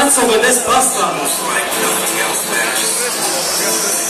That's with this bus stop. like nothing.